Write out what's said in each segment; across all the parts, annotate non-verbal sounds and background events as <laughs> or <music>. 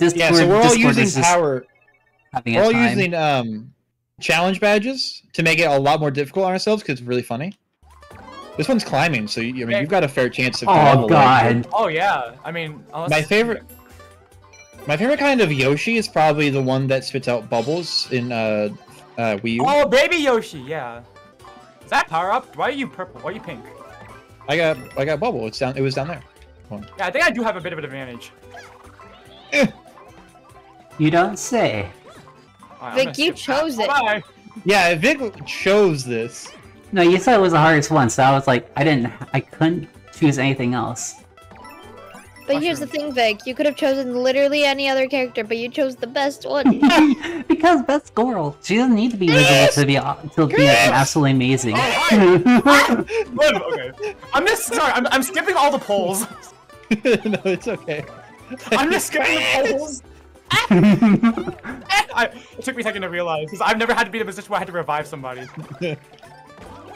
Discord, Yeah, so we're all Discord using power. having We're all time. using um challenge badges to make it a lot more difficult on ourselves because it's really funny. This one's climbing, so you, I mean, you've got a fair chance of. Oh leveling. god. Oh yeah. I mean, unless My favorite, my favorite kind of Yoshi is probably the one that spits out bubbles in uh, uh Wii U. Oh, baby Yoshi. Yeah. Is that power up? Why are you purple? Why are you pink? I got I got bubble. It's down. It was down there. Yeah, I think I do have a bit of an advantage. You don't say. Alright, I'm Vic, you skip that. chose it. Bye. Yeah, Vic chose this. No, you said it was the hardest one, so I was like, I didn't, I couldn't choose anything else. But here's the thing, Vic. You could have chosen literally any other character, but you chose the best one. <laughs> because Beth Squirrel, she doesn't need to be visible to be uh, to be absolutely amazing. Oh, Liv, <laughs> okay. I'm just sorry. I'm, I'm skipping all the polls. <laughs> no, it's okay. I'm just skipping the polls. I, it took me a second to realize because I've never had to be in a position where I had to revive somebody. <laughs>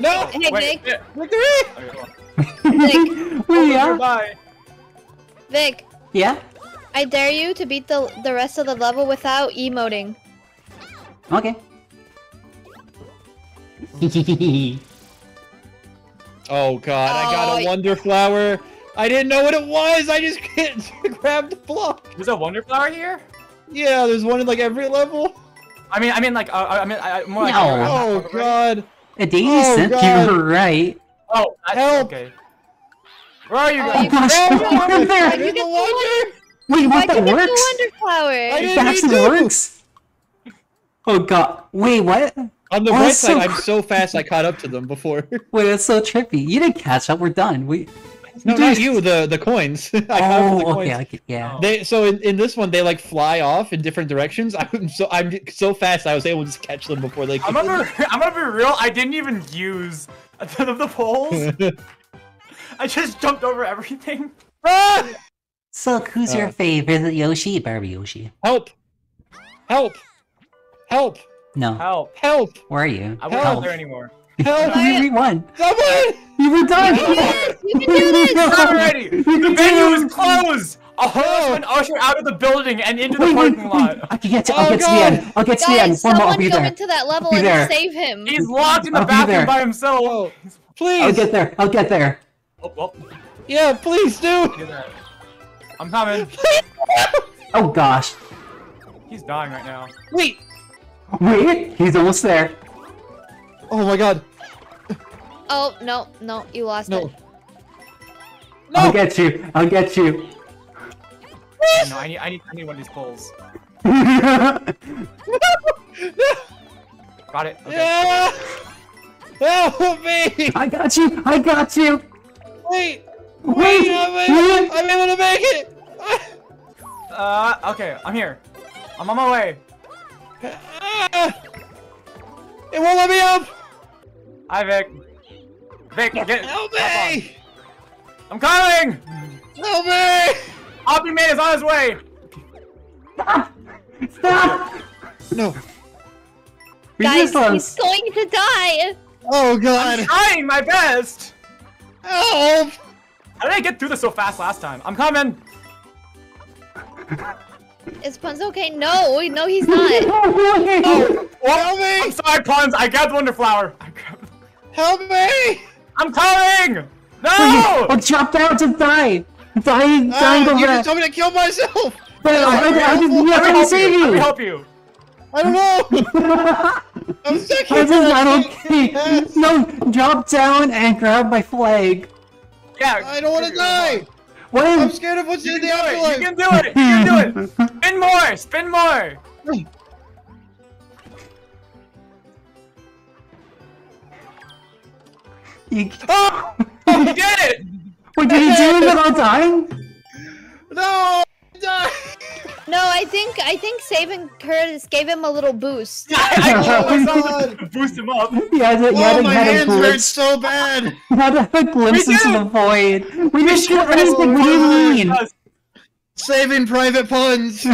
No, Hey, Wait, Vic. yeah, victory! okay. Vic, <laughs> Oh, yeah, Goodbye. Vic, yeah. I dare you to beat the the rest of the level without emoting. Okay. <laughs> Oh god, I got Oh, a wonder flower. I didn't know what it was. I just can't the block. There's a wonder flower here. Yeah, there's one in like every level. I mean, I mean, like, uh, I mean, I, I- more like. No. Oh god. A Daisy Oh, sent God. you <laughs> right. Oh, that's Help. okay. Where are you Oh, guys? you- gosh, No, look no, there. Why'd you get the the wonder. Wait, what? Why'd you That get works? the wonder flower? I didn't That need actually to. works. Oh god. Wait, what? On the Oh, bright that's so side, I'm so fast I caught up to them before. <laughs> Wait, that's so trippy. You didn't catch up. We're done. We. No, not you. The the coins. <laughs> I caught up to the Oh, coins. okay. okay yeah. They so in, in this one they like fly off in different directions. <laughs> I'm so I'm so fast I was able to just catch them before they. I'm gonna, be, <laughs> I'm gonna be real. I didn't even use a ton of the poles. I just jumped over everything. Ah! So, who's your Uh. favorite Yoshi? Barbie Yoshi. Help! Help! Help! No. Help! Help! Where are you? I won't Help. go there anymore. Help! You we won. Someone! You were done. Yes, you can do this! Stop already! You <laughs> The can venue do is closed. A horseman ushered out of the building and into the Wait, wait, parking wait. lot. I can get to. I'll Oh, get to the end. I'll get to the end. Guys, One more. I'll someone be go there. into that level and there. save him. He's locked in the I'll bathroom by himself. Oh, I'll get there. I'll get there. Oh, well, Yeah, please do! do. I'm coming. <laughs> Oh gosh. He's dying right now. Wait! Wait, he's almost there. Oh my god! Oh, no, no, you lost No! it. I'll get you. I'll get you. No, I need, I need, I need one of these poles. Got it. Okay. Yeah! Help me! I got you. I got you. Wait! Wait. Wait! I'm able, I'm able to make it! Uh, okay, I'm here. I'm on my way. Ah! It won't let me up! Hi, Vic. Vic, get. Help me! I'm coming. Help me! Hoppy Man is on his way. Stop. Stop. No. Guys, uh, he's going to die! Oh god! I'm trying my best. Help! How did I get through this so fast last time? I'm coming. Is Puns okay? No, no, he's not. <laughs> Oh, help I'm sorry, Puns. I grabbed Wonder Flower. I grabbed... Help me! I'm coming. Oh, No. drop down to die. Dying, ah, dying over you there. just told me to kill myself! Wait, I, I, I, didn't- yeah, Let I me can help save you. Let me help you. I don't know! <laughs> I'm stuck here! just, I don't okay. No, drop down and grab my flag. Yeah. I don't want to die! What? I'm scared of what's You in the do it. afterlife! You can do it. You can do it. <laughs> Spin more. Spin more. You, Oh! <laughs> You did it. wait, did he do it without <laughs> dying? No, I think I think saving Kurtis gave him a little boost. I, <laughs> I Oh my myself God. to <laughs> boost him up. He had to, Oh, my hands hurt so bad! <laughs> He had a glimpse into the void. We didn't do anything. What do you mean? Saving Private Puns!